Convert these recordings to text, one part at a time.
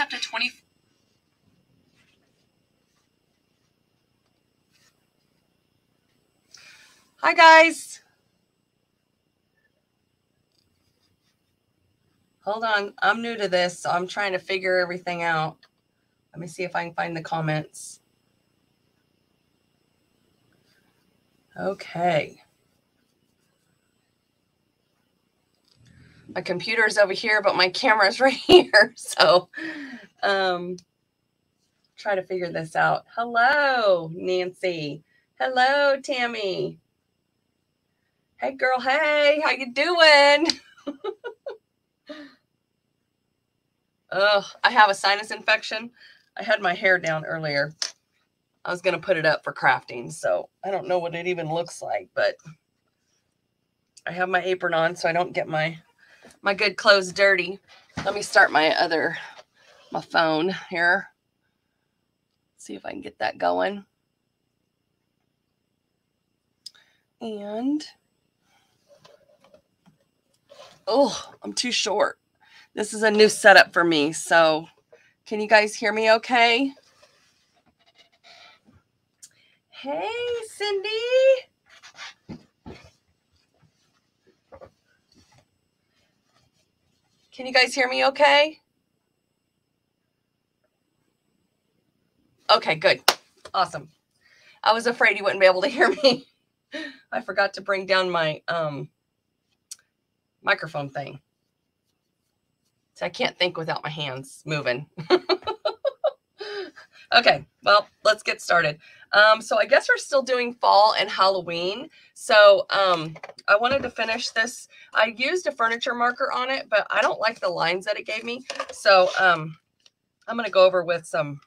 up to 20. Hi, guys. Hold on. I'm new to this, so I'm trying to figure everything out. Let me see if I can find the comments. Okay. My computer's over here, but my camera's right here. So um try to figure this out. Hello, Nancy. Hello, Tammy. Hey girl, hey, how you doing? Ugh, I have a sinus infection. I had my hair down earlier. I was gonna put it up for crafting, so I don't know what it even looks like, but I have my apron on so I don't get my my good clothes dirty. Let me start my other my phone here. See if I can get that going. And oh, I'm too short. This is a new setup for me. So, can you guys hear me okay? Hey, Cindy. Can you guys hear me okay? Okay, good. Awesome. I was afraid you wouldn't be able to hear me. I forgot to bring down my um, microphone thing. So I can't think without my hands moving. okay, well, let's get started. Um, so I guess we're still doing fall and Halloween. So um, I wanted to finish this. I used a furniture marker on it, but I don't like the lines that it gave me. So um, I'm going to go over with some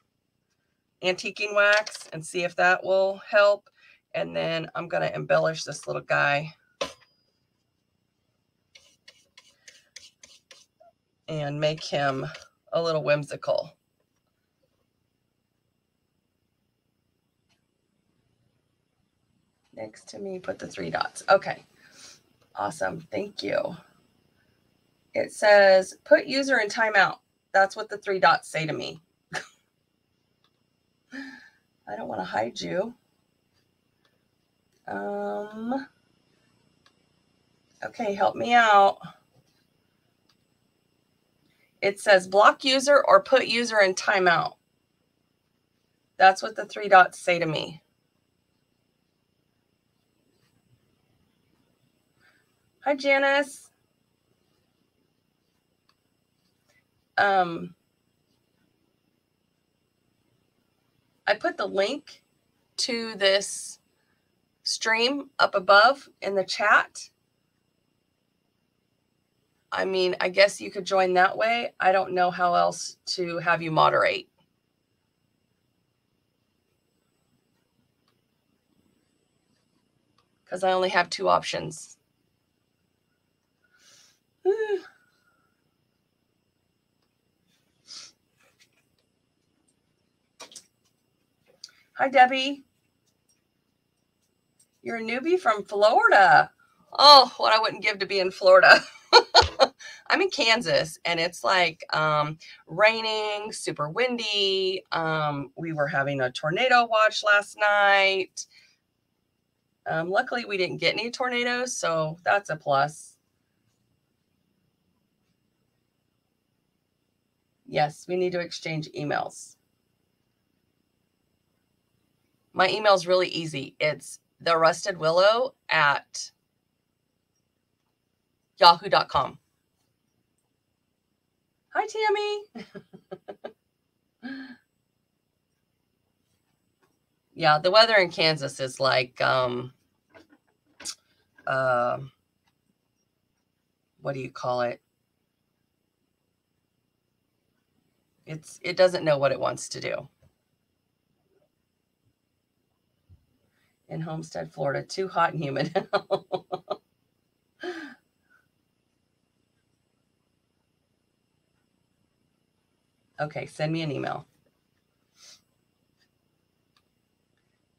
antiquing wax and see if that will help. And then I'm going to embellish this little guy. And make him a little whimsical. Next to me, put the three dots. Okay. Awesome. Thank you. It says put user in timeout. That's what the three dots say to me. I don't want to hide you. Um, okay, help me out. It says block user or put user in timeout. That's what the three dots say to me. Hi, Janice. Um, I put the link to this stream up above in the chat. I mean, I guess you could join that way. I don't know how else to have you moderate. Because I only have two options. Hi, Debbie. You're a newbie from Florida. Oh, what I wouldn't give to be in Florida. I'm in Kansas and it's like um, raining, super windy. Um, we were having a tornado watch last night. Um, luckily, we didn't get any tornadoes, so that's a plus. Yes, we need to exchange emails. My email is really easy. It's the rusted willow at yahoo.com. Hi, Tammy. yeah, the weather in Kansas is like, um, uh, what do you call it? It's it doesn't know what it wants to do. In Homestead, Florida, too hot and humid. okay, send me an email.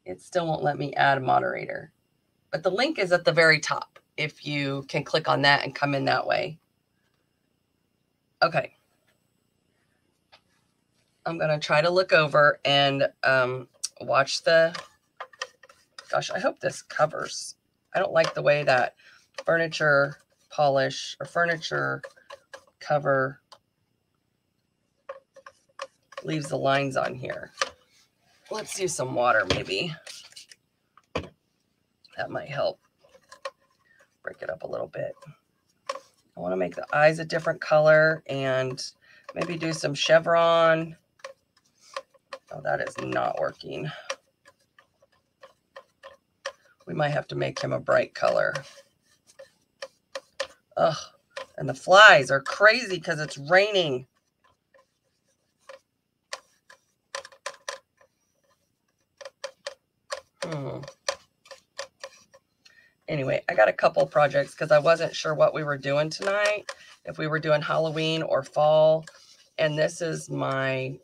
It still won't let me add a moderator. But the link is at the very top if you can click on that and come in that way. Okay. I'm going to try to look over and um, watch the, gosh, I hope this covers. I don't like the way that furniture polish or furniture cover leaves the lines on here. Let's use some water maybe. That might help break it up a little bit. I want to make the eyes a different color and maybe do some chevron. Oh, that is not working. We might have to make him a bright color. Ugh, and the flies are crazy because it's raining. Hmm. Anyway, I got a couple projects because I wasn't sure what we were doing tonight, if we were doing Halloween or fall. And this is my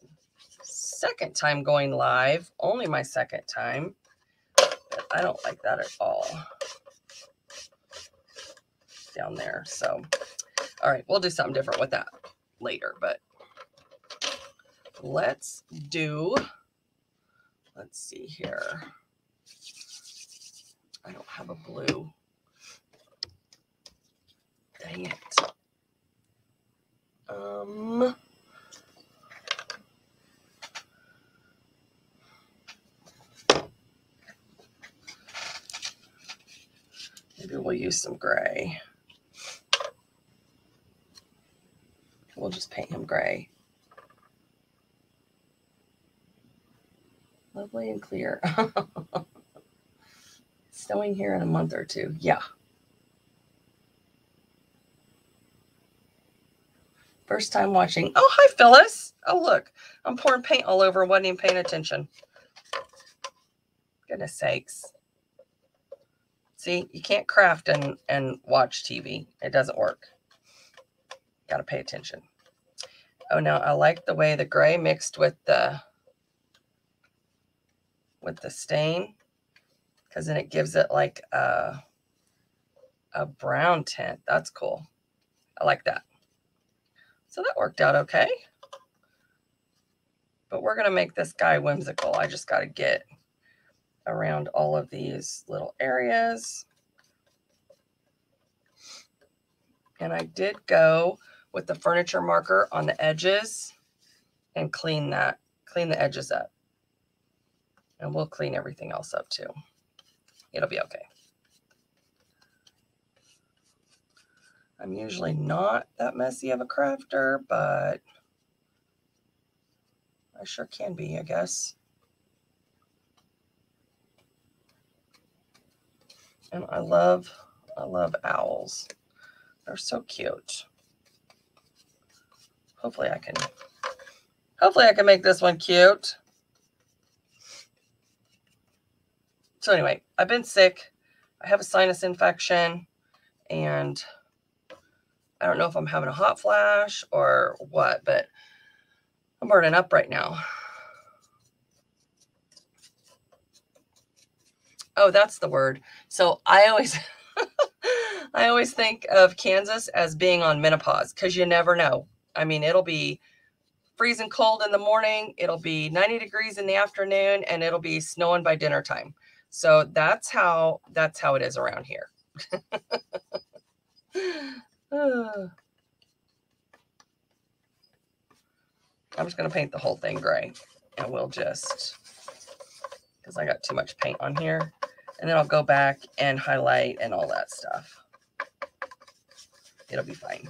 second time going live, only my second time. I don't like that at all down there. So, all right, we'll do something different with that later. But let's do, let's see here. I don't have a blue. Dang it. Um, maybe we'll use some gray. We'll just paint him gray. Lovely and clear. snowing here in a month or two. Yeah. First time watching. Oh, hi, Phyllis. Oh, look. I'm pouring paint all over wasn't even paying attention. Goodness sakes. See, you can't craft and, and watch TV. It doesn't work. Got to pay attention. Oh, now I like the way the gray mixed with the with the stain because then it gives it like a, a brown tint. That's cool. I like that. So that worked out okay. But we're going to make this guy whimsical. I just got to get around all of these little areas. And I did go with the furniture marker on the edges and clean that, clean the edges up. And we'll clean everything else up too. It'll be okay. I'm usually not that messy of a crafter, but I sure can be, I guess. And I love, I love owls. They're so cute. Hopefully I can, hopefully I can make this one cute. So anyway, I've been sick. I have a sinus infection and I don't know if I'm having a hot flash or what, but I'm burning up right now. Oh, that's the word. So I always I always think of Kansas as being on menopause because you never know. I mean, it'll be freezing cold in the morning, it'll be 90 degrees in the afternoon, and it'll be snowing by dinner time. So that's how that's how it is around here. I'm just going to paint the whole thing gray and we'll just, because I got too much paint on here. And then I'll go back and highlight and all that stuff. It'll be fine.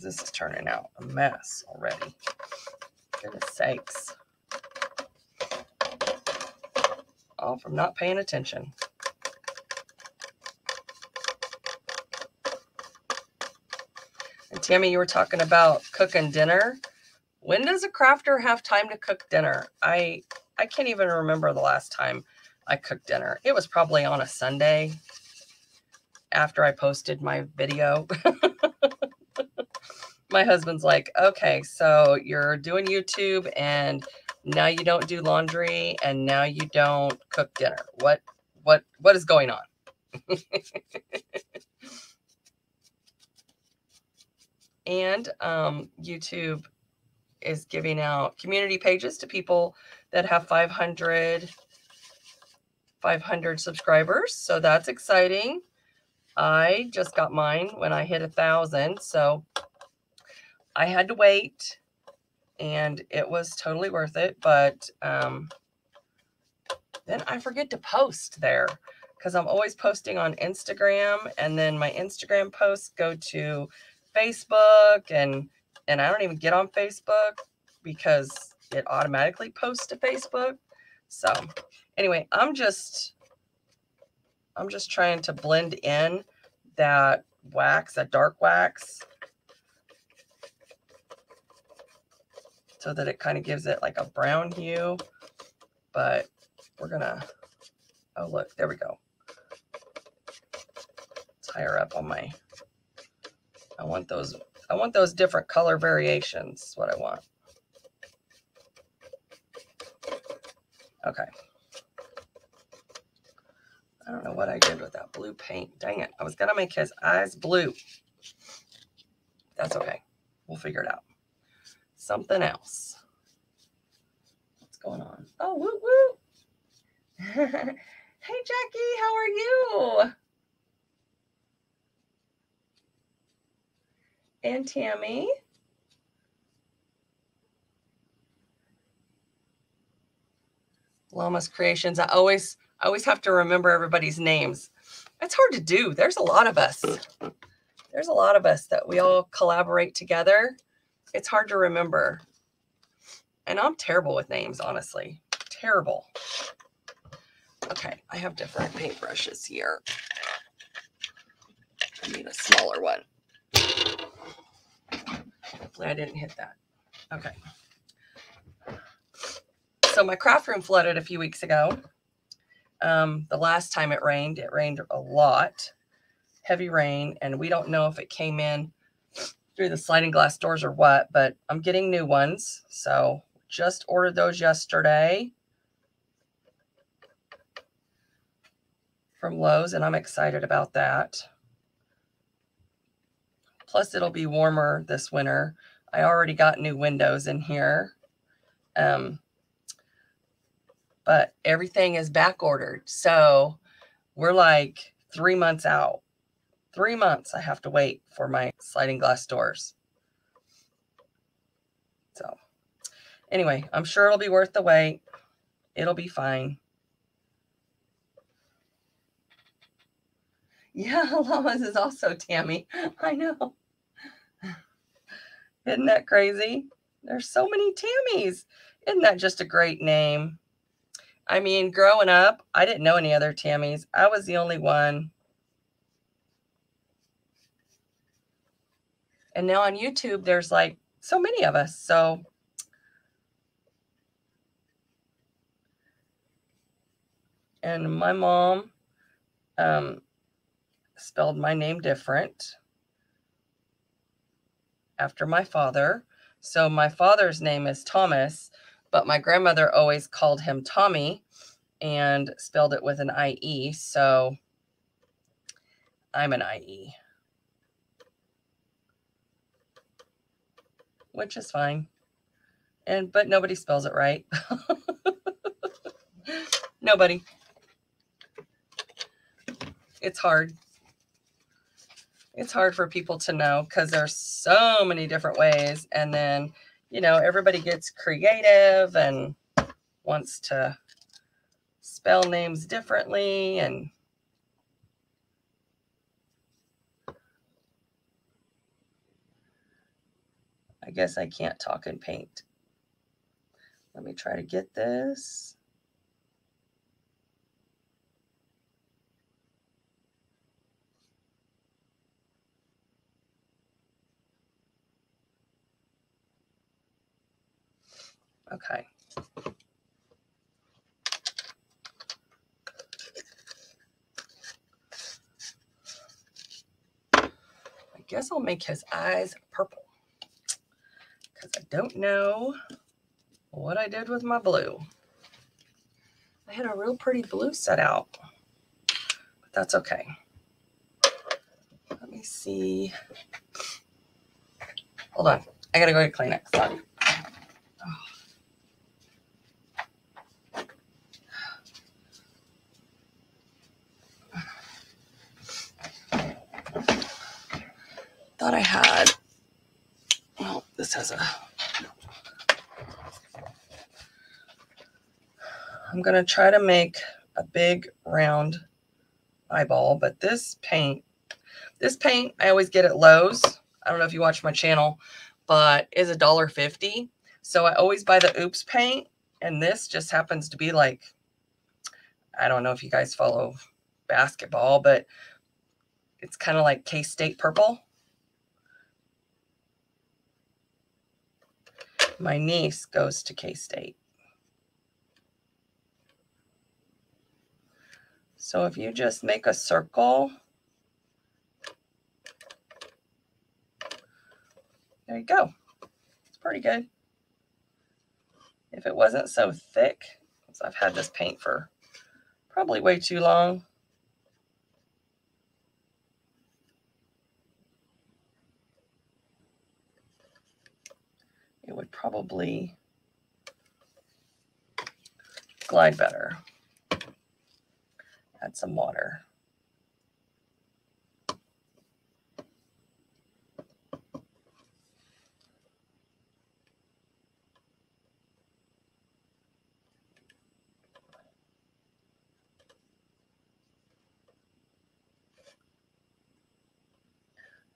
This is turning out a mess already. Goodness sakes. All from not paying attention. And Tammy, you were talking about cooking dinner. When does a crafter have time to cook dinner? I I can't even remember the last time I cooked dinner. It was probably on a Sunday after I posted my video. my husband's like, okay, so you're doing YouTube and now you don't do laundry and now you don't cook dinner. What what what is going on? And um, YouTube is giving out community pages to people that have 500, 500 subscribers. So that's exciting. I just got mine when I hit a thousand. So I had to wait and it was totally worth it. But um, then I forget to post there because I'm always posting on Instagram and then my Instagram posts go to Facebook and and I don't even get on Facebook because it automatically posts to Facebook. So anyway, I'm just I'm just trying to blend in that wax, that dark wax so that it kind of gives it like a brown hue. But we're gonna, oh look, there we go. It's higher up on my, I want those, I want those different color variations, what I want. Okay. I don't know what I did with that blue paint. Dang it. I was going to make his eyes blue. That's okay. We'll figure it out. Something else. What's going on? Oh, woo woo. hey, Jackie, how are you? And Tammy. Llama's Creations. I always I always have to remember everybody's names. It's hard to do. There's a lot of us. There's a lot of us that we all collaborate together. It's hard to remember. And I'm terrible with names, honestly. Terrible. Okay, I have different paintbrushes here. I need a smaller one. Hopefully I didn't hit that. Okay. So my craft room flooded a few weeks ago. Um, the last time it rained, it rained a lot, heavy rain, and we don't know if it came in through the sliding glass doors or what, but I'm getting new ones. So just ordered those yesterday from Lowe's, and I'm excited about that. Plus, it'll be warmer this winter. I already got new windows in here. Um, but everything is back ordered. So we're like three months out. Three months I have to wait for my sliding glass doors. So anyway, I'm sure it'll be worth the wait. It'll be fine. Yeah, Llamas is also Tammy. I know. Isn't that crazy? There's so many Tammys. Isn't that just a great name? I mean, growing up, I didn't know any other Tammys. I was the only one. And now on YouTube, there's like so many of us. So and my mom um, spelled my name different after my father. So my father's name is Thomas, but my grandmother always called him Tommy and spelled it with an IE. So I'm an IE, which is fine. And but nobody spells it right. nobody. It's hard. It's hard for people to know because there's so many different ways. And then you know, everybody gets creative and wants to spell names differently and I guess I can't talk and paint. Let me try to get this. Okay. I guess I'll make his eyes purple because I don't know what I did with my blue. I had a real pretty blue set out, but that's okay. Let me see. Hold on. I gotta go get Kleenex. Sorry. Thought I had. Well, this has a. I'm gonna try to make a big round eyeball, but this paint, this paint I always get at Lowe's. I don't know if you watch my channel, but is a dollar fifty. So I always buy the Oops paint, and this just happens to be like, I don't know if you guys follow basketball, but it's kind of like K State purple. My niece goes to K State. So if you just make a circle, there you go. It's pretty good. If it wasn't so thick, because I've had this paint for probably way too long. It would probably glide better add some water.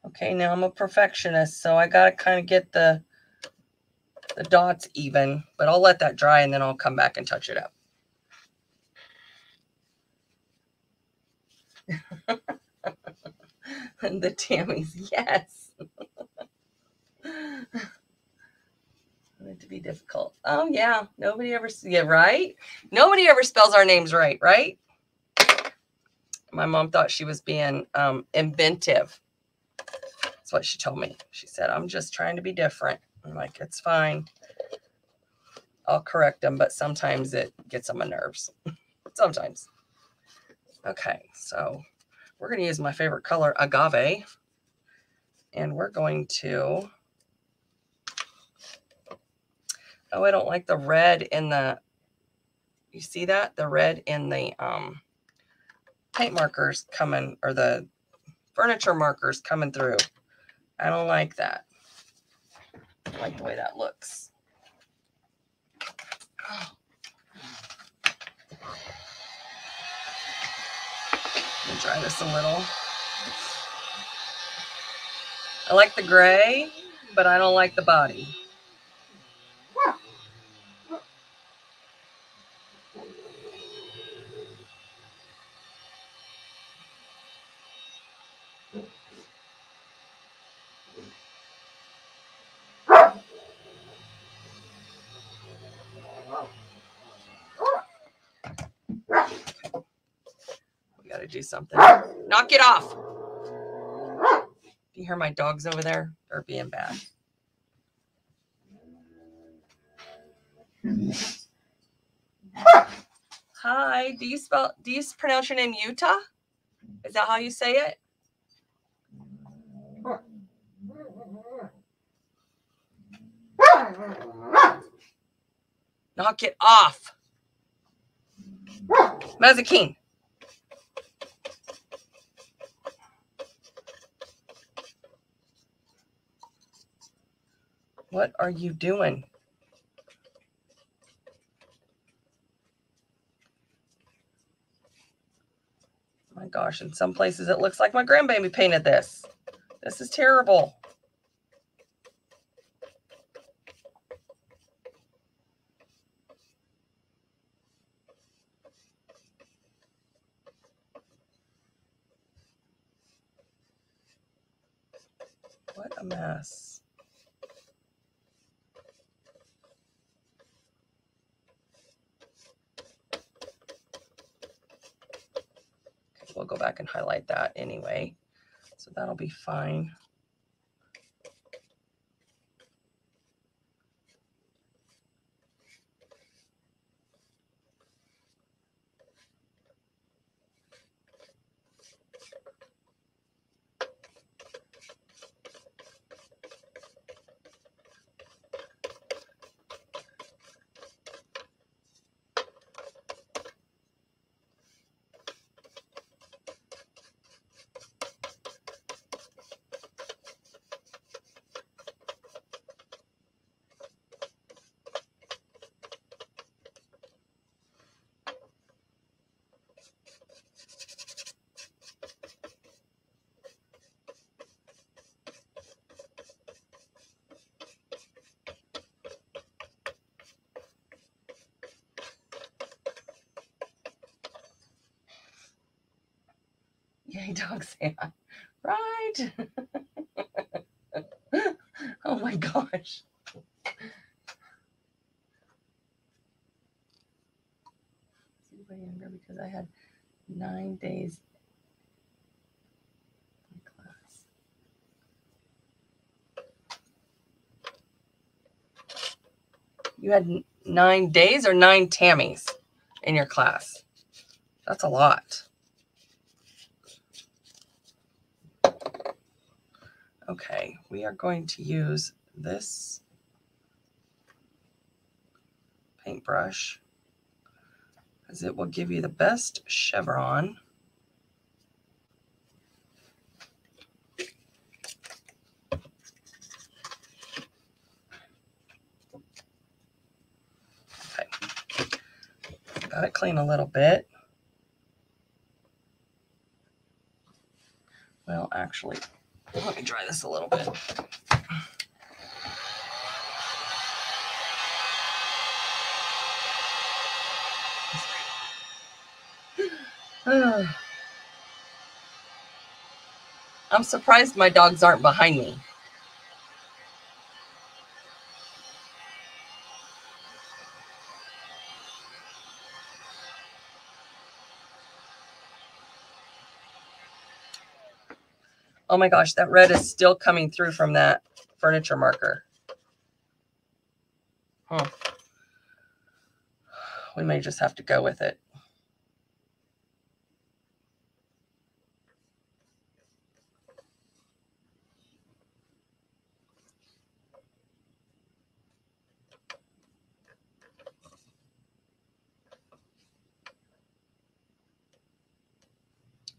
Okay, now I'm a perfectionist, so I got to kind of get the the dots even, but I'll let that dry and then I'll come back and touch it up. And the Tammys, yes. it to be difficult. Oh yeah, nobody ever yeah, right? Nobody ever spells our names right, right? My mom thought she was being um, inventive. That's what she told me. She said, I'm just trying to be different. I'm like, it's fine. I'll correct them, but sometimes it gets on my nerves. sometimes. Okay, so we're going to use my favorite color, agave. And we're going to... Oh, I don't like the red in the... You see that? The red in the um, paint markers coming, or the furniture markers coming through. I don't like that. I like the way that looks. Oh. dry this a little. I like the gray, but I don't like the body. do something. Knock it off. You hear my dogs over there? They're being bad. Hi, do you spell do you pronounce your name Utah? Is that how you say it? Knock it off. Mazakine. What are you doing? my gosh, in some places it looks like my grandbaby painted this. This is terrible. What a mess. we'll go back and highlight that anyway. So that'll be fine. Okay, dog Santa. Right. oh my gosh. Way younger because I had days class. You had nine days or nine Tammys in your class. That's a lot. Okay, we are going to use this paintbrush because it will give you the best chevron. Got it clean a little bit. Well, actually, let me dry this a little bit. I'm surprised my dogs aren't behind me. Oh my gosh, that red is still coming through from that furniture marker. Huh. We may just have to go with it.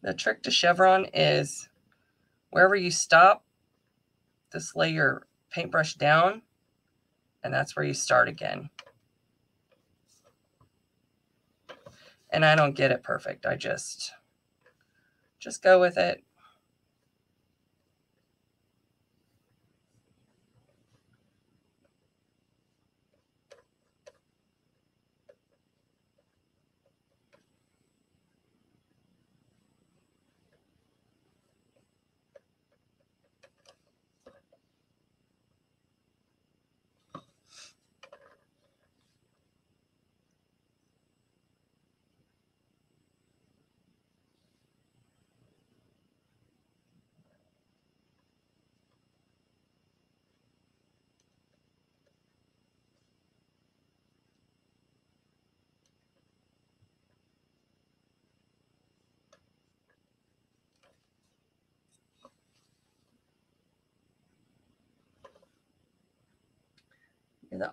The trick to chevron is wherever you stop, just lay your paintbrush down, and that's where you start again. And I don't get it perfect. I just just go with it.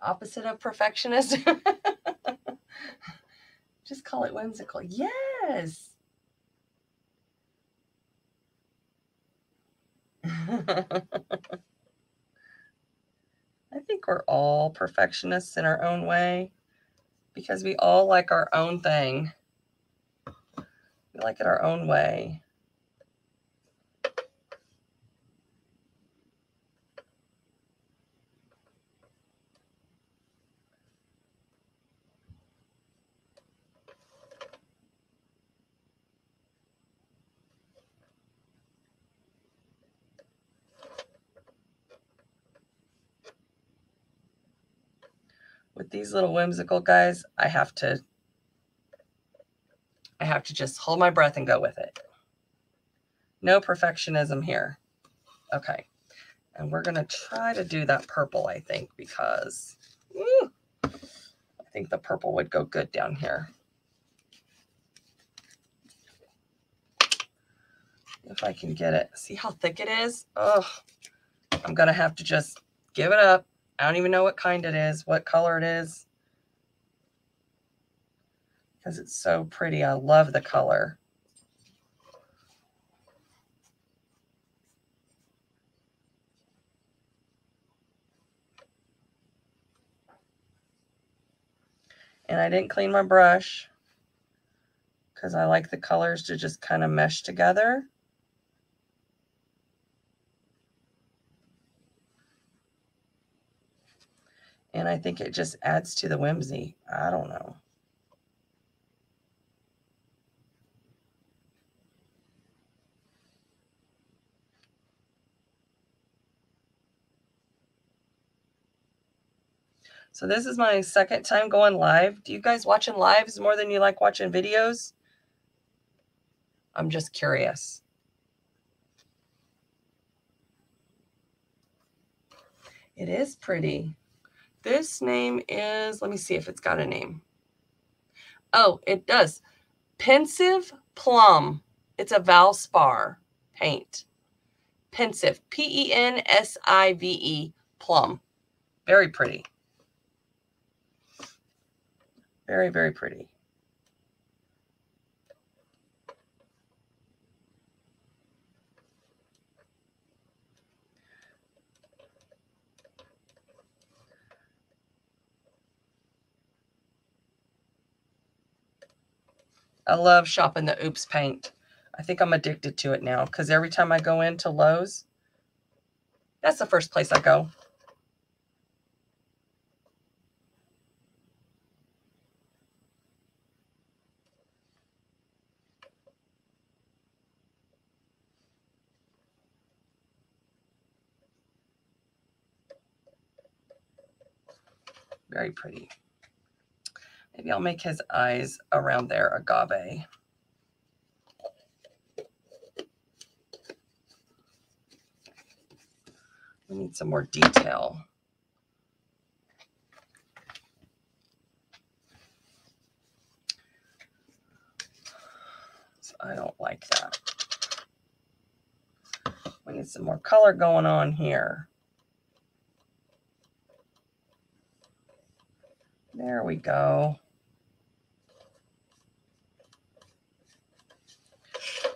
Opposite of perfectionist. Just call it whimsical. Yes. I think we're all perfectionists in our own way because we all like our own thing. We like it our own way. with these little whimsical guys, I have to I have to just hold my breath and go with it. No perfectionism here. Okay. And we're going to try to do that purple, I think, because I think the purple would go good down here. If I can get it. See how thick it is? Oh, I'm going to have to just give it up I don't even know what kind it is, what color it is. Because it's so pretty. I love the color. And I didn't clean my brush because I like the colors to just kind of mesh together. And I think it just adds to the whimsy. I don't know. So this is my second time going live. Do you guys watching lives more than you like watching videos? I'm just curious. It is pretty. This name is, let me see if it's got a name. Oh, it does. Pensive Plum. It's a Valspar paint. Pensive. P E N S I V E. Plum. Very pretty. Very, very pretty. I love shopping the Oops paint. I think I'm addicted to it now because every time I go into Lowe's, that's the first place I go. Very pretty. Maybe I'll make his eyes around there agave. We need some more detail. So I don't like that. We need some more color going on here. There we go.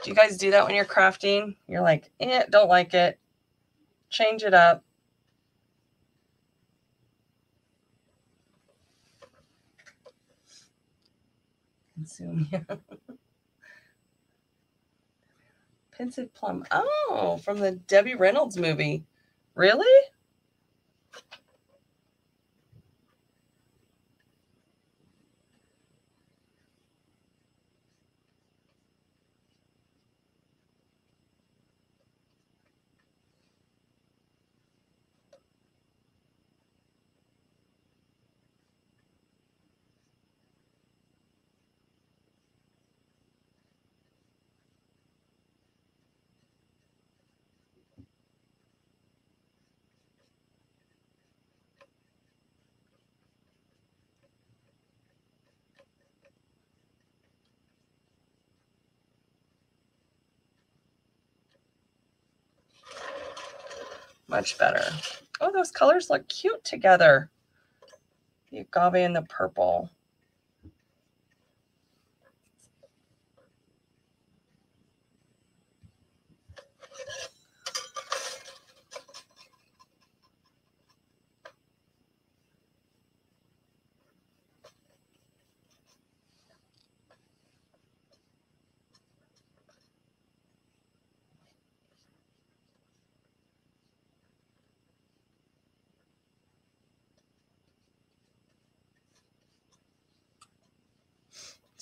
You guys do that when you're crafting? You're like, eh, don't like it. Change it up. Consume. Pensive plum. Oh, from the Debbie Reynolds movie. Really? Much better. Oh, those colors look cute together. The agave and the purple.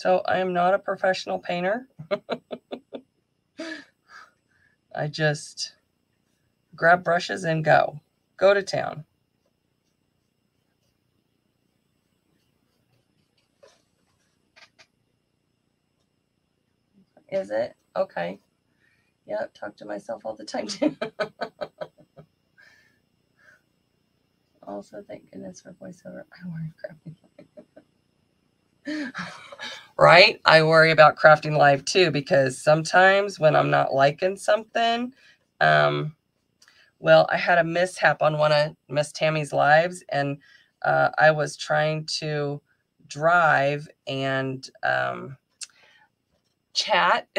So I am not a professional painter. I just grab brushes and go. Go to town. Is it? Okay. Yep, talk to myself all the time too. also, thank goodness for voiceover. I worry crap right? I worry about crafting live too because sometimes when I'm not liking something, um, well, I had a mishap on one of Miss Tammy's lives, and uh, I was trying to drive and um, chat.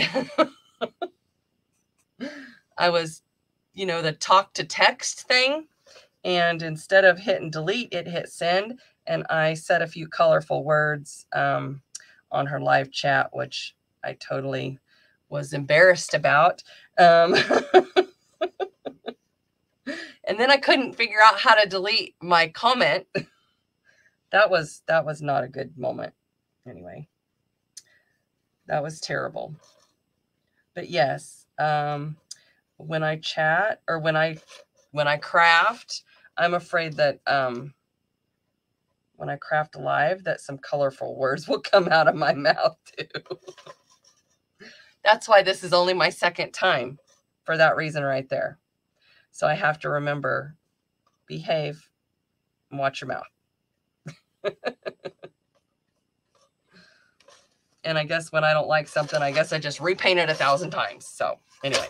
I was, you know, the talk to text thing. And instead of hitting delete, it hit send. And I said a few colorful words. Um, on her live chat, which I totally was embarrassed about. Um, and then I couldn't figure out how to delete my comment. that was that was not a good moment. Anyway, that was terrible. But yes, um, when I chat or when I when I craft, I'm afraid that um, when I craft live that some colorful words will come out of my mouth too. That's why this is only my second time for that reason right there. So I have to remember behave and watch your mouth. and I guess when I don't like something, I guess I just repaint it a thousand times. So anyway.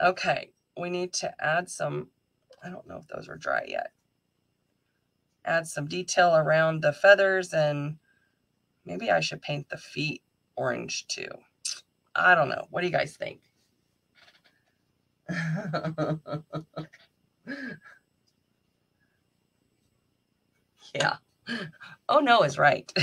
Okay, we need to add some, I don't know if those are dry yet. Add some detail around the feathers and maybe I should paint the feet orange too. I don't know. What do you guys think? yeah. Oh no is right.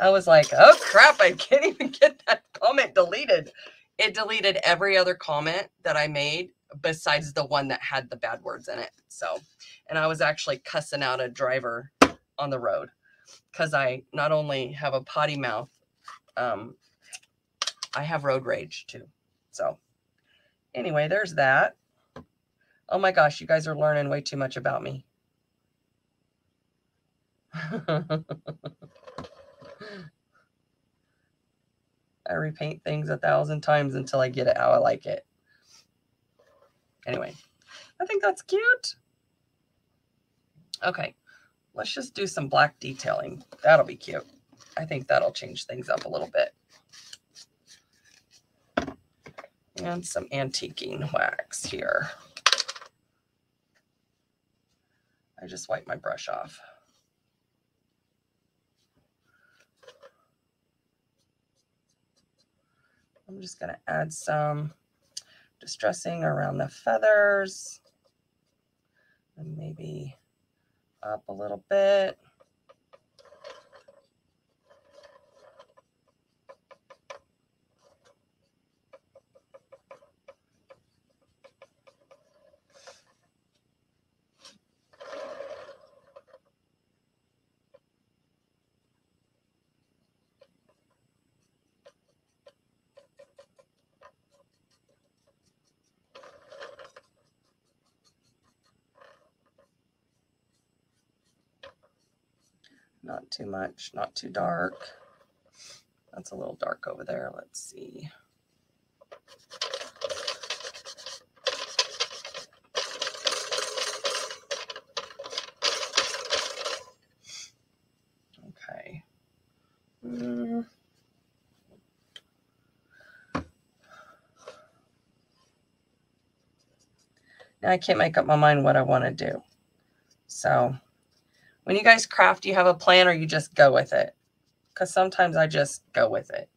I was like, oh crap, I can't even get that comment deleted. It deleted every other comment that I made besides the one that had the bad words in it. So, and I was actually cussing out a driver on the road because I not only have a potty mouth, um, I have road rage too. So, anyway, there's that. Oh my gosh, you guys are learning way too much about me. I repaint things a thousand times until I get it how I like it. Anyway, I think that's cute. Okay, let's just do some black detailing. That'll be cute. I think that'll change things up a little bit. And some antiquing wax here. I just wipe my brush off. I'm just going to add some distressing around the feathers and maybe up a little bit. Not too much, not too dark. That's a little dark over there. Let's see. Okay. Mm. Now I can't make up my mind what I want to do. So when you guys craft, you have a plan or you just go with it? Because sometimes I just go with it.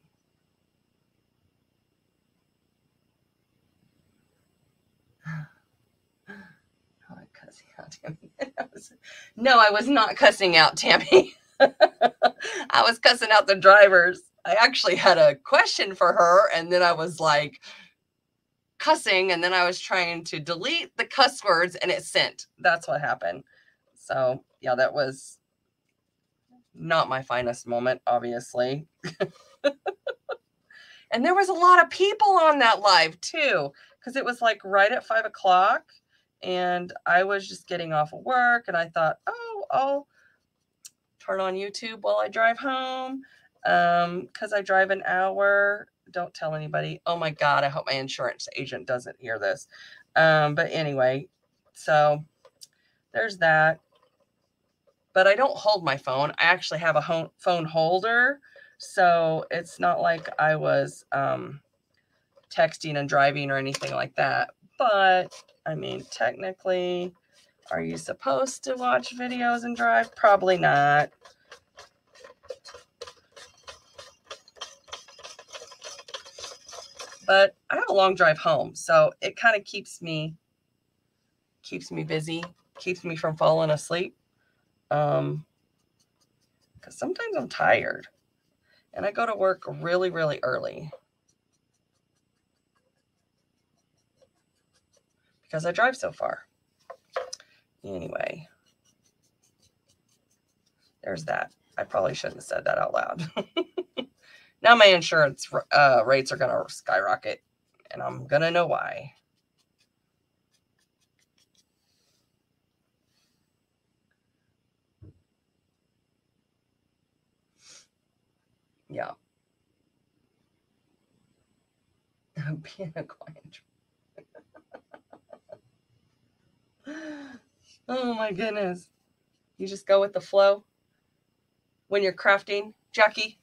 Oh, no, I was not cussing out Tammie. I was cussing out the drivers. I actually had a question for her, and then I was like cussing, and then I was trying to delete the cuss words, and it sent. That's what happened. So yeah, that was not my finest moment, obviously. and there was a lot of people on that live too, because it was like right at five o'clock. And I was just getting off of work and I thought, oh, I'll turn on YouTube while I drive home. Um, because I drive an hour. Don't tell anybody. Oh my God, I hope my insurance agent doesn't hear this. Um, but anyway, so there's that but I don't hold my phone. I actually have a phone holder. So it's not like I was um, texting and driving or anything like that. But I mean, technically, are you supposed to watch videos and drive? Probably not. But I have a long drive home, so it kind of keeps me keeps me busy, keeps me from falling asleep. Um, because sometimes I'm tired and I go to work really, really early because I drive so far. Anyway, there's that. I probably shouldn't have said that out loud. now my insurance uh, rates are going to skyrocket and I'm going to know why. Yeah. Oh my goodness. You just go with the flow when you're crafting, Jackie.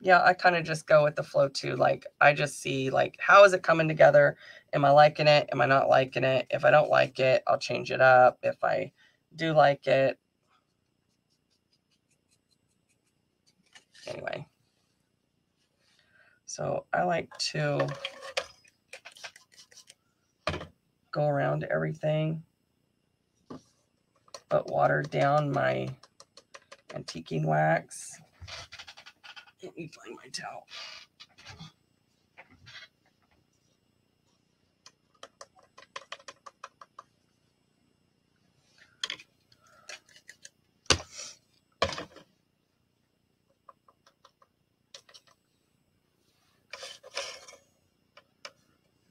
Yeah, I kind of just go with the flow too. Like I just see like how is it coming together? Am I liking it? Am I not liking it? If I don't like it, I'll change it up. If I do like it, anyway. So I like to go around everything, but water down my antiquing wax. Let me find my towel.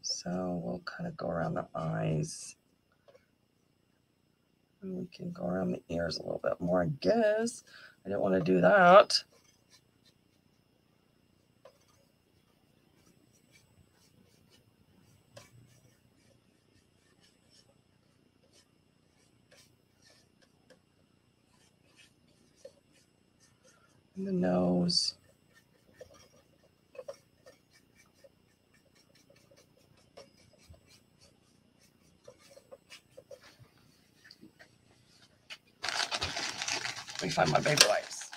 So we'll kind of go around the eyes. And we can go around the ears a little bit more, I guess. I didn't want to do that. The nose. Me find my baby wipes.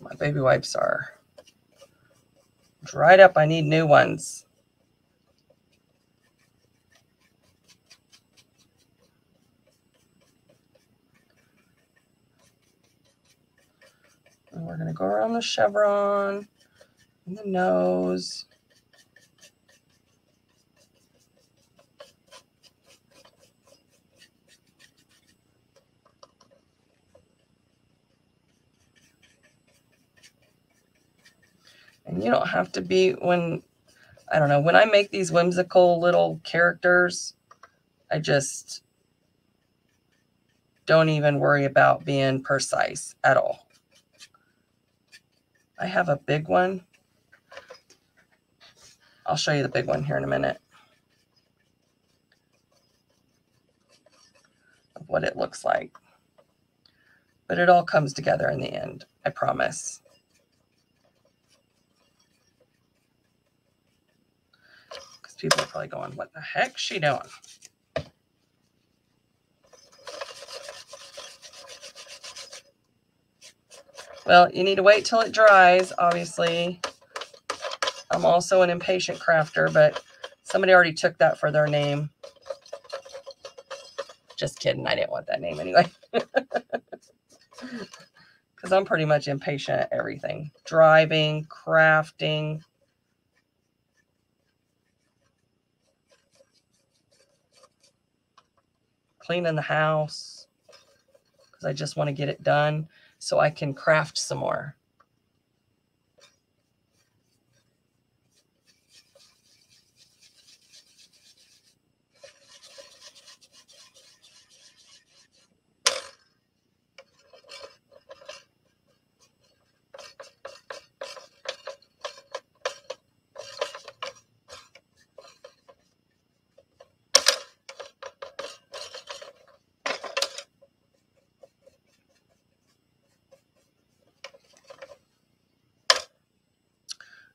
My baby wipes are dried up. I need new ones. And we're going to go around the chevron and the nose. And you don't have to be when, I don't know, when I make these whimsical little characters, I just don't even worry about being precise at all. I have a big one. I'll show you the big one here in a minute. Of what it looks like. But it all comes together in the end, I promise. People are probably going, what the heck's she doing? Well, you need to wait till it dries, obviously. I'm also an impatient crafter, but somebody already took that for their name. Just kidding. I didn't want that name anyway. Because I'm pretty much impatient at everything. Driving, crafting. Cleaning the house. Because I just want to get it done so I can craft some more.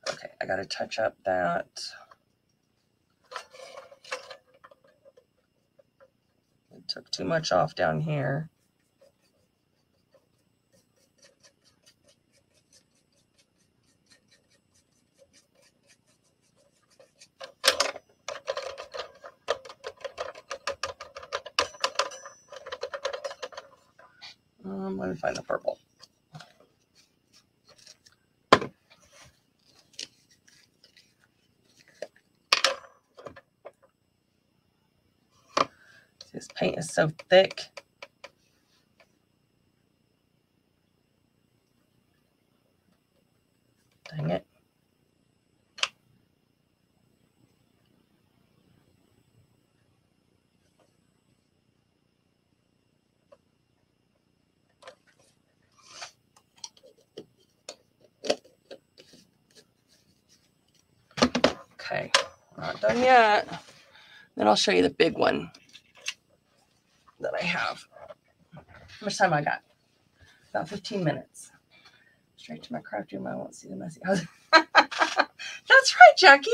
Okay, I got to touch up that. It took too much off down here. Um, let me find the purple. paint is so thick. Dang it. Okay, not done yet. Then I'll show you the big one that I have. How much time I got? About 15 minutes. Straight to my craft room. I won't see the messy house. That's right, Jackie.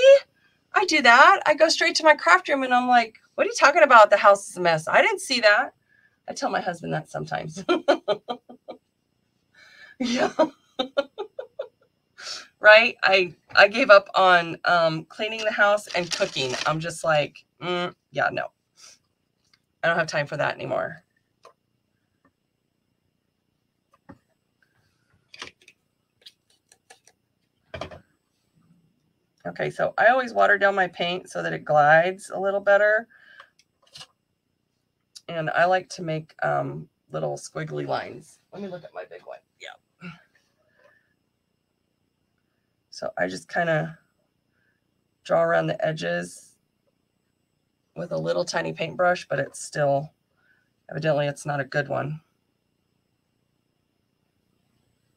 I do that. I go straight to my craft room and I'm like, what are you talking about? The house is a mess. I didn't see that. I tell my husband that sometimes. yeah. right? I I gave up on um, cleaning the house and cooking. I'm just like, mm, yeah, no. I don't have time for that anymore. Okay, so I always water down my paint so that it glides a little better. And I like to make um, little squiggly lines. Let me look at my big one. Yeah. So I just kind of draw around the edges with a little tiny paintbrush, but it's still, evidently it's not a good one.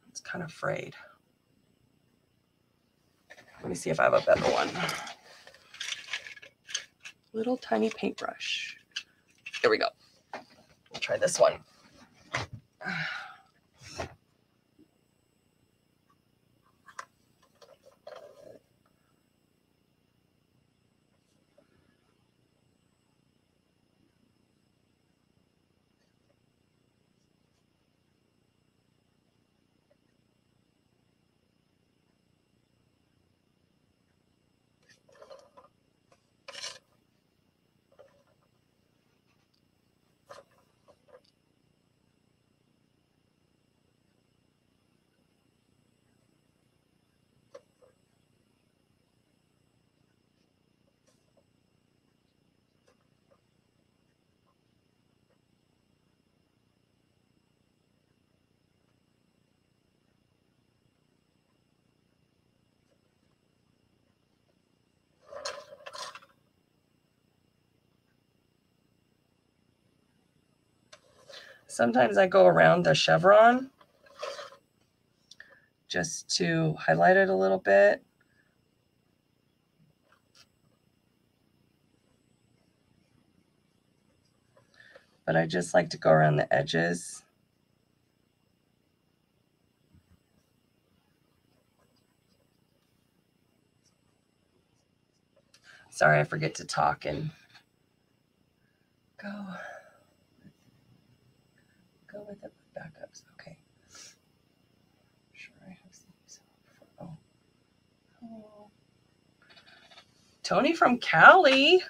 It's kind of frayed. Let me see if I have a better one. Little tiny paintbrush. Here we go. I'll try this one. Sometimes I go around the chevron just to highlight it a little bit. But I just like to go around the edges. Sorry, I forget to talk and go with it with backups. Okay. Sure, I have these. Oh. oh. Tony from Cali.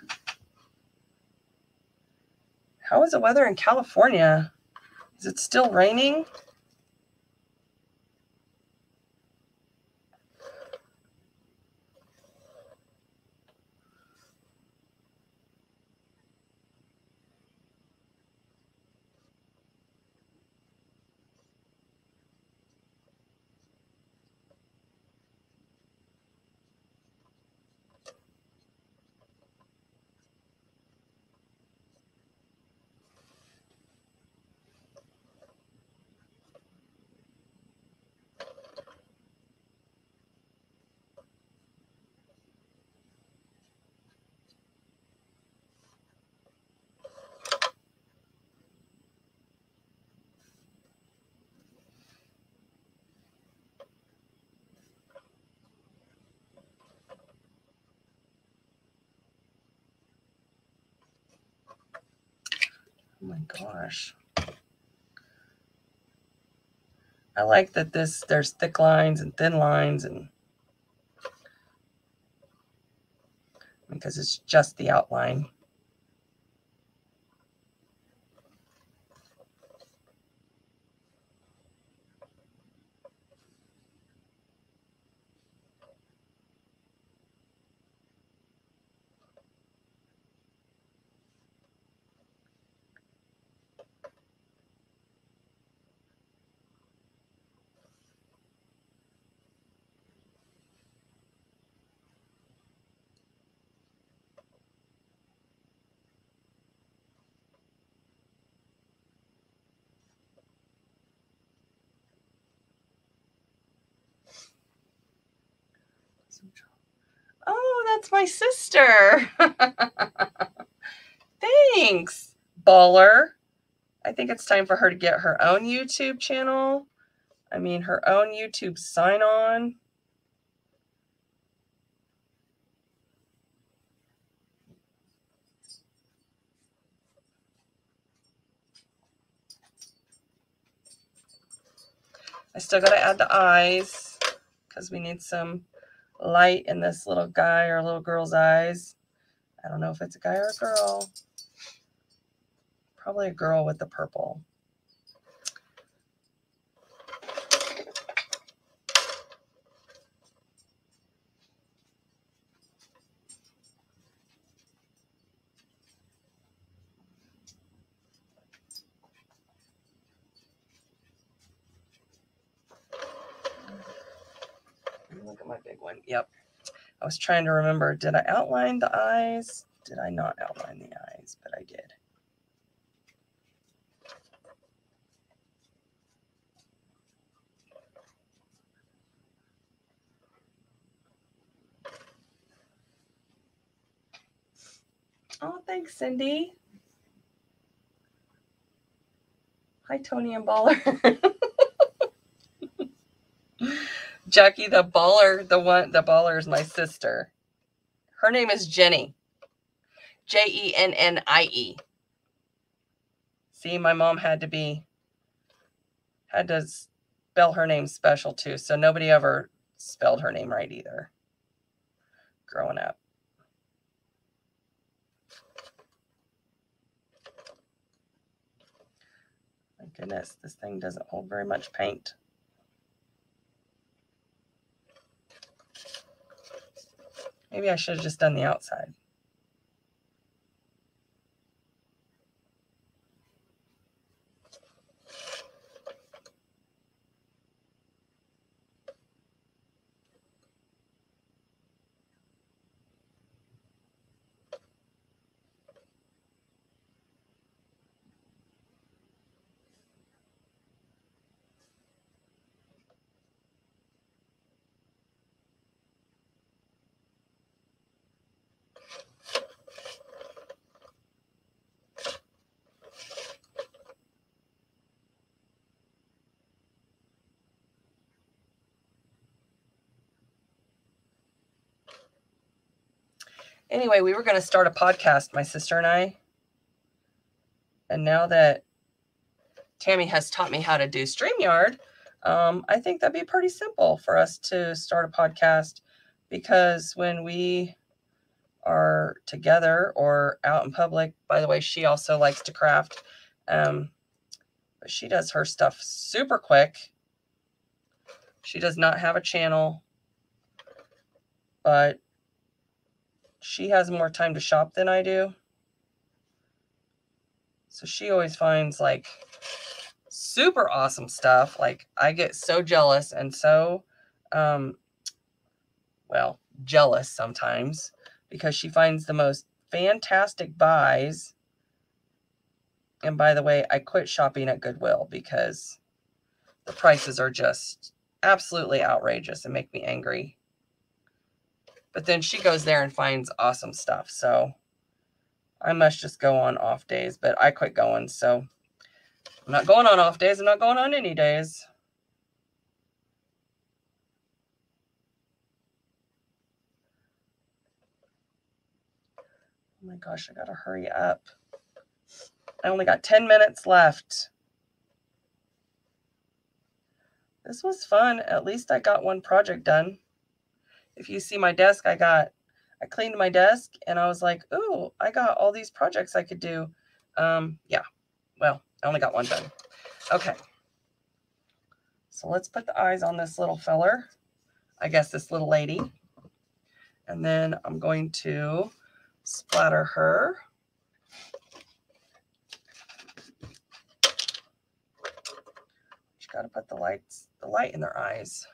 How is the weather in California? Is it still raining? Oh my gosh. I like that this there's thick lines and thin lines and because it's just the outline. Oh, that's my sister. Thanks, baller. I think it's time for her to get her own YouTube channel. I mean, her own YouTube sign on. I still got to add the eyes because we need some light in this little guy or little girl's eyes. I don't know if it's a guy or a girl. Probably a girl with the purple. Look at my big one. Yep. I was trying to remember, did I outline the eyes? Did I not outline the eyes? But I did. Oh, thanks, Cindy. Hi, Tony and Baller. Jackie the baller, the one the baller is my sister. Her name is Jennie. J E N N I E. See, my mom had to be had to spell her name special too, so nobody ever spelled her name right either. Growing up. My goodness, this thing doesn't hold very much paint. Maybe I should have just done the outside. Anyway, we were going to start a podcast, my sister and I. And now that Tammie has taught me how to do StreamYard, um, I think that'd be pretty simple for us to start a podcast because when we are together or out in public, by the way, she also likes to craft. Um, but she does her stuff super quick. She does not have a channel, but she has more time to shop than I do. So she always finds like super awesome stuff. Like I get so jealous and so, um, well, jealous sometimes because she finds the most fantastic buys. And by the way, I quit shopping at Goodwill because the prices are just absolutely outrageous and make me angry. But then she goes there and finds awesome stuff. So I must just go on off days, but I quit going. So I'm not going on off days. I'm not going on any days. Oh my gosh, I got to hurry up. I only got 10 minutes left. This was fun. At least I got one project done if you see my desk, I got, I cleaned my desk and I was like, ooh, I got all these projects I could do. Um, yeah, well, I only got one done. Okay. So let's put the eyes on this little feller. I guess this little lady. And then I'm going to splatter her. Just got to put the lights, the light in their eyes.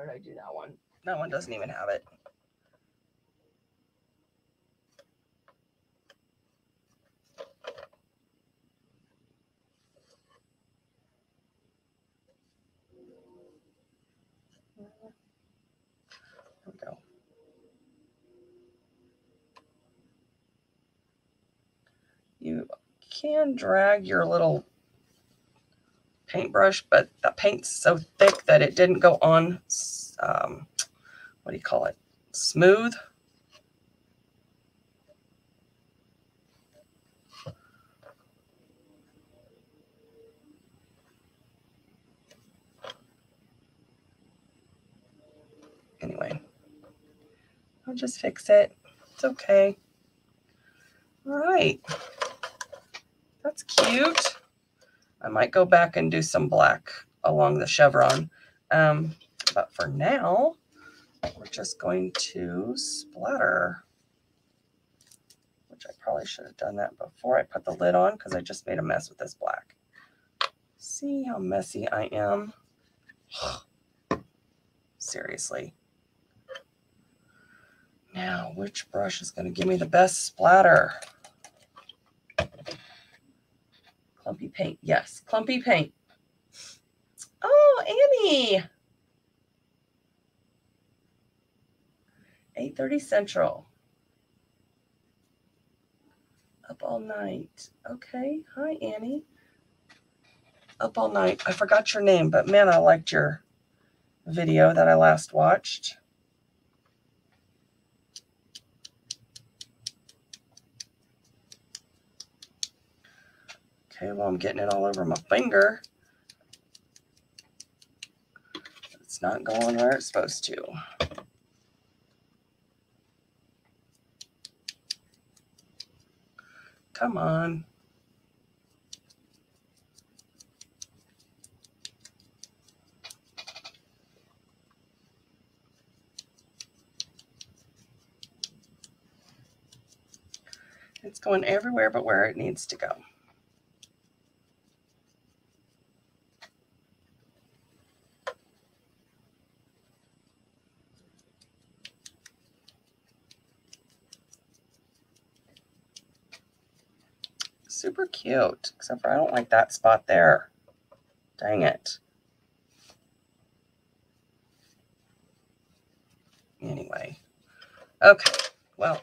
How did I do that one? That one doesn't even have it. There we go. You can drag your little paintbrush, but the paint's so thick that it didn't go on, um, what do you call it, smooth. Anyway, I'll just fix it. It's okay. All right. That's cute. I might go back and do some black along the chevron. Um, but for now, we're just going to splatter, which I probably should have done that before I put the lid on because I just made a mess with this black. See how messy I am? Seriously. Now, which brush is going to give me the best splatter? Clumpy paint. Yes, clumpy paint. Oh, Annie. 8.30 Central. Up all night. Okay. Hi, Annie. Up all night. I forgot your name, but man, I liked your video that I last watched. Okay, well, I'm getting it all over my finger. It's not going where it's supposed to. Come on. It's going everywhere but where it needs to go. super cute, except for I don't like that spot there. Dang it. Anyway, okay, well,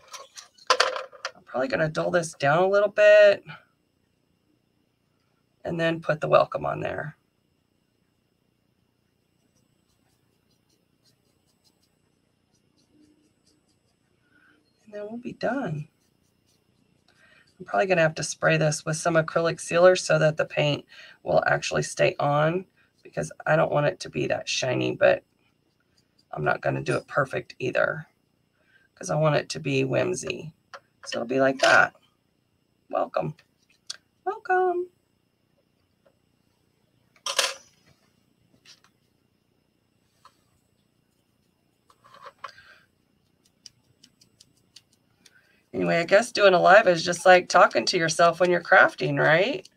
I'm probably going to dull this down a little bit and then put the welcome on there. And then we'll be done. I'm probably going to have to spray this with some acrylic sealer so that the paint will actually stay on because I don't want it to be that shiny, but I'm not going to do it perfect either because I want it to be whimsy. So it'll be like that. Welcome. Welcome. Anyway, I guess doing a live is just like talking to yourself when you're crafting, right?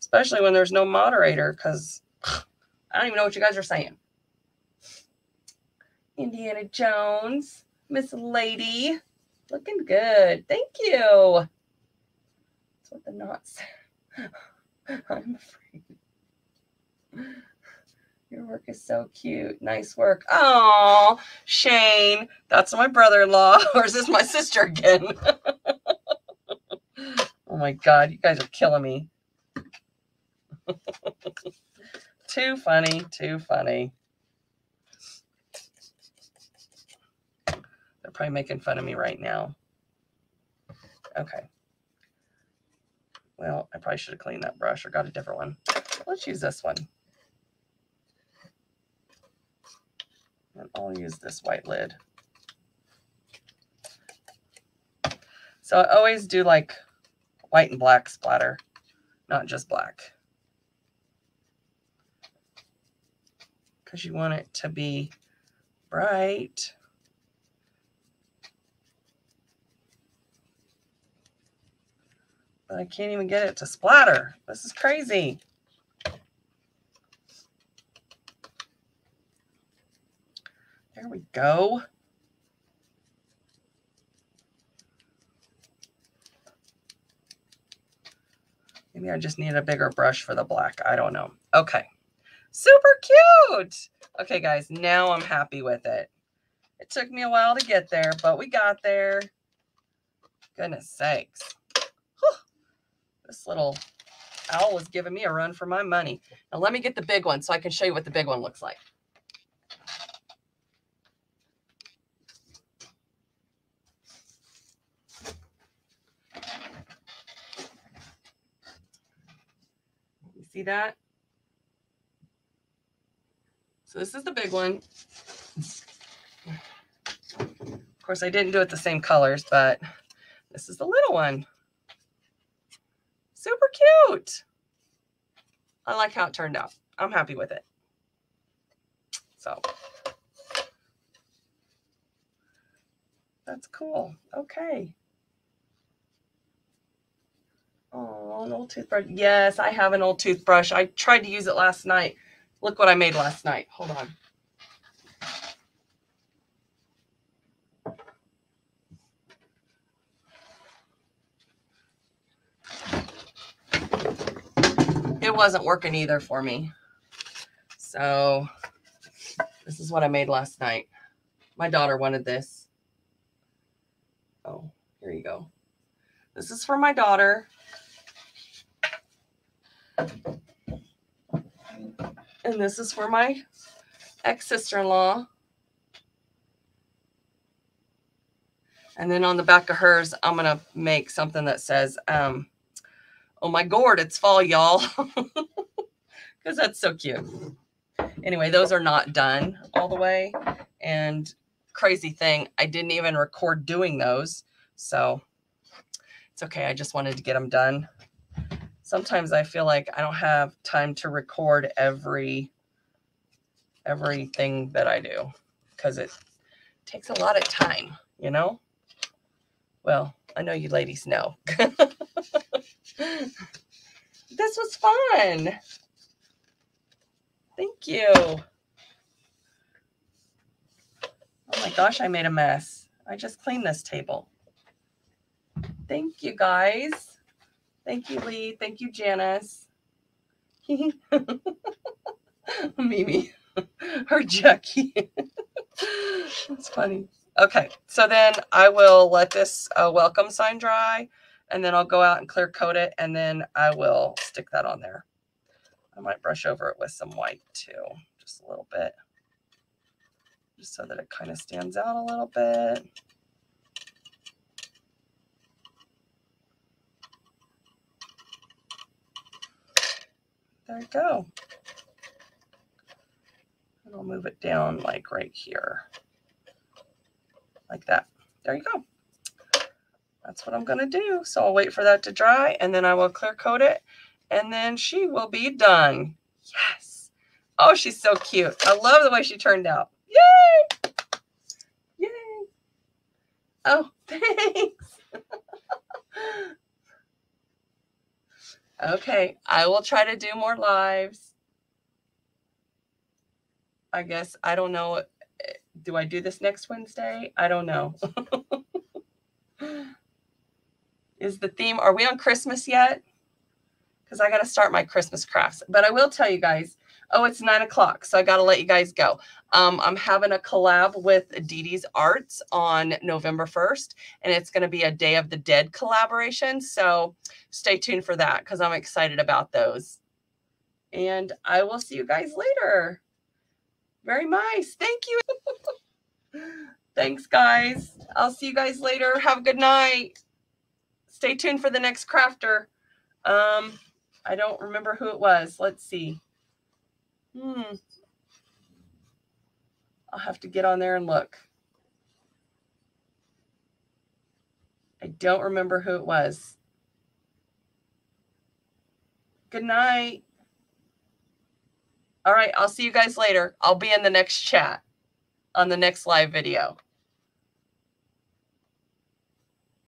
Especially when there's no moderator, because I don't even know what you guys are saying. Indiana Jones, Miss Lady, looking good. Thank you. That's what the knots. I'm afraid. Your work is so cute. Nice work. Oh, Shane. That's my brother in law. Or is this my sister again? oh my God. You guys are killing me. too funny. Too funny. They're probably making fun of me right now. Okay. Well, I probably should have cleaned that brush or got a different one. Let's use this one. And I'll use this white lid. So I always do like white and black splatter, not just black. Because you want it to be bright. But I can't even get it to splatter. This is crazy. There we go. Maybe I just need a bigger brush for the black. I don't know. Okay. Super cute. Okay, guys, now I'm happy with it. It took me a while to get there, but we got there. Goodness sakes. Whew. This little owl was giving me a run for my money. Now let me get the big one so I can show you what the big one looks like. See that? So this is the big one. Of course, I didn't do it the same colors, but this is the little one. Super cute. I like how it turned out. I'm happy with it. So that's cool. Okay. Oh, an old toothbrush. Yes, I have an old toothbrush. I tried to use it last night. Look what I made last night. Hold on. It wasn't working either for me. So this is what I made last night. My daughter wanted this. Oh, here you go. This is for my daughter. And this is for my ex sister in law. And then on the back of hers, I'm going to make something that says, um, Oh my gourd, it's fall, y'all. Because that's so cute. Anyway, those are not done all the way. And crazy thing, I didn't even record doing those. So it's okay. I just wanted to get them done sometimes I feel like I don't have time to record every everything that I do because it takes a lot of time, you know? Well, I know you ladies know. this was fun. Thank you. Oh my gosh, I made a mess. I just cleaned this table. Thank you guys. Thank you, Lee. Thank you, Janice. Mimi. Her Jackie. That's funny. Okay, so then I will let this uh, welcome sign dry, and then I'll go out and clear coat it, and then I will stick that on there. I might brush over it with some white too, just a little bit, just so that it kind of stands out a little bit. There we go. And I'll move it down like right here. Like that. There you go. That's what I'm going to do. So I'll wait for that to dry and then I will clear coat it and then she will be done. Yes. Oh, she's so cute. I love the way she turned out. Yay! Yay! Oh, thanks. Okay, I will try to do more lives. I guess I don't know. Eh, do I do this next Wednesday? I don't know. Is the theme, are we on Christmas yet? Because I got to start my Christmas crafts. But I will tell you guys, oh, it's nine o'clock. So I got to let you guys go. Um, I'm having a collab with Dee Dee's Arts on November 1st, and it's going to be a Day of the Dead collaboration. So stay tuned for that because I'm excited about those. And I will see you guys later. Very nice. Thank you. Thanks, guys. I'll see you guys later. Have a good night. Stay tuned for the next crafter. Um, I don't remember who it was. Let's see. Hmm. I'll have to get on there and look. I don't remember who it was. Good night. All right, I'll see you guys later. I'll be in the next chat on the next live video.